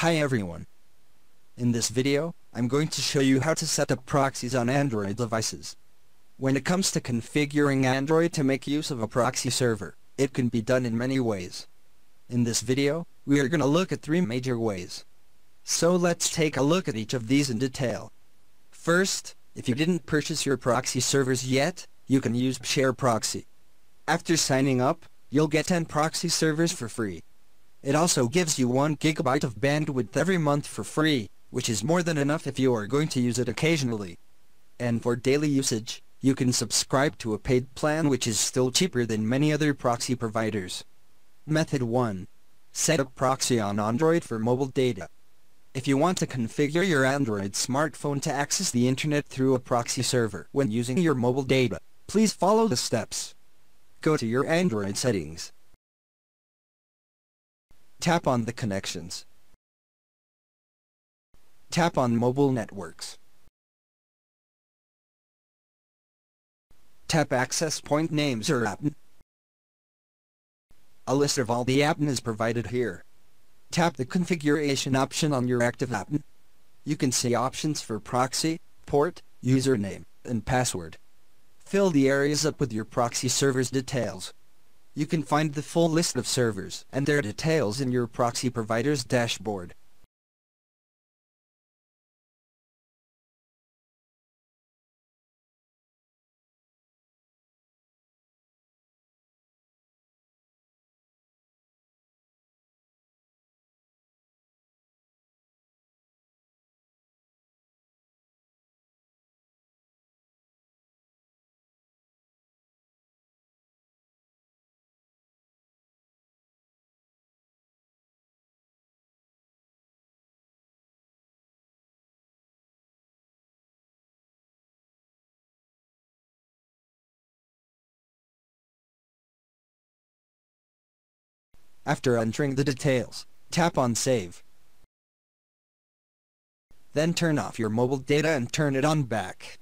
Hi everyone. In this video, I'm going to show you how to set up proxies on Android devices. When it comes to configuring Android to make use of a proxy server, it can be done in many ways. In this video, we are going to look at three major ways. So let's take a look at each of these in detail. First, if you didn't purchase your proxy servers yet, you can use Share Proxy. After signing up, you'll get 10 proxy servers for free. It also gives you 1 gigabyte of bandwidth every month for free, which is more than enough if you are going to use it occasionally. And for daily usage, you can subscribe to a paid plan which is still cheaper than many other proxy providers. Method 1. Set up proxy on Android for mobile data. If you want to configure your Android smartphone to access the internet through a proxy server when using your mobile data, please follow the steps. Go to your Android settings. Tap on the connections. Tap on mobile networks. Tap access point names or APN. A list of all the APN is provided here. Tap the configuration option on your active APN. You can see options for proxy, port, username, and password. Fill the areas up with your proxy server's details. You can find the full list of servers and their details in your proxy provider's dashboard. After entering the details, tap on Save. Then turn off your mobile data and turn it on back.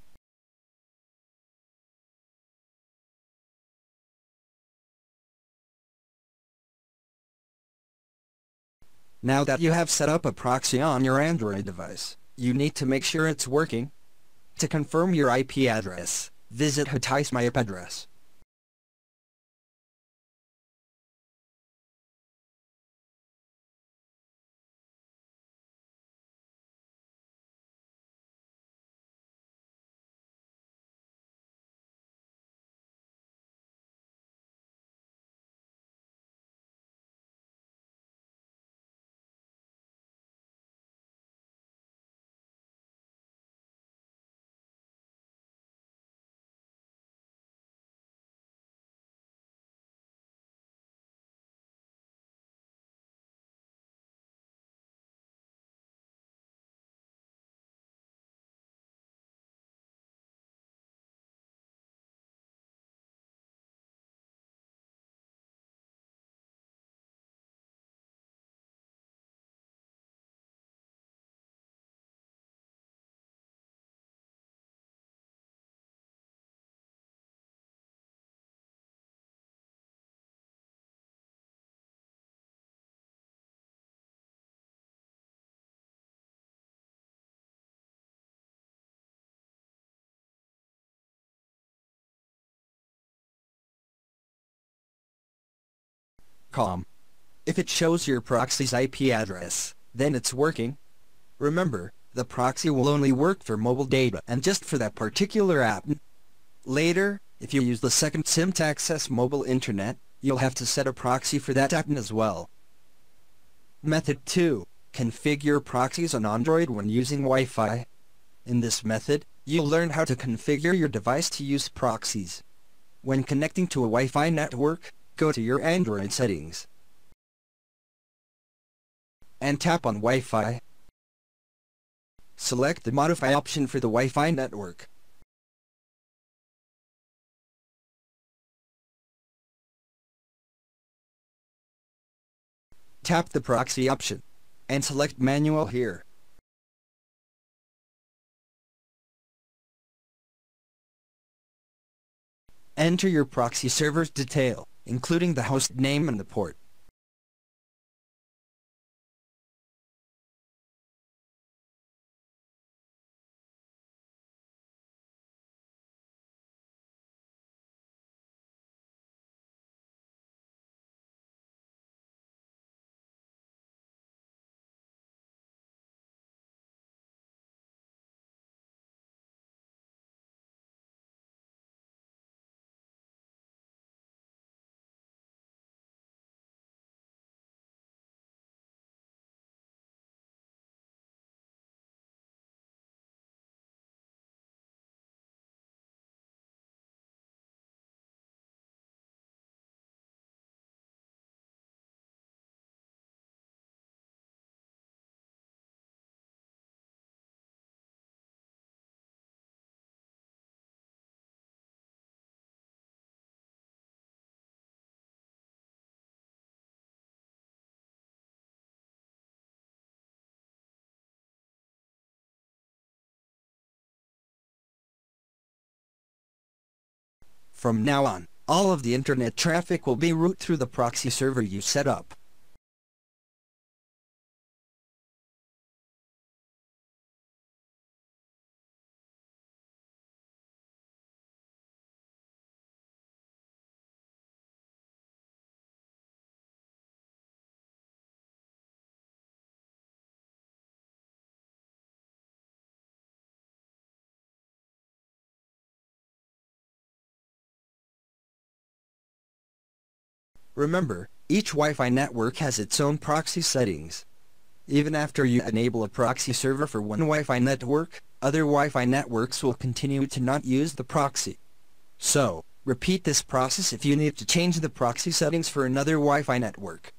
Now that you have set up a proxy on your Android device, you need to make sure it's working. To confirm your IP address, visit IP address. Com. If it shows your proxy's IP address, then it's working. Remember, the proxy will only work for mobile data and just for that particular APN. Later, if you use the second SIM to access mobile internet, you'll have to set a proxy for that APN as well. Method 2. Configure proxies on Android when using Wi-Fi. In this method, you'll learn how to configure your device to use proxies. When connecting to a Wi-Fi network, go to your Android settings and tap on Wi-Fi. Select the Modify option for the Wi-Fi network. Tap the Proxy option and select Manual here. Enter your proxy server's detail including the host name and the port. From now on, all of the internet traffic will be routed through the proxy server you set up. Remember, each Wi-Fi network has its own proxy settings. Even after you enable a proxy server for one Wi-Fi network, other Wi-Fi networks will continue to not use the proxy. So, repeat this process if you need to change the proxy settings for another Wi-Fi network.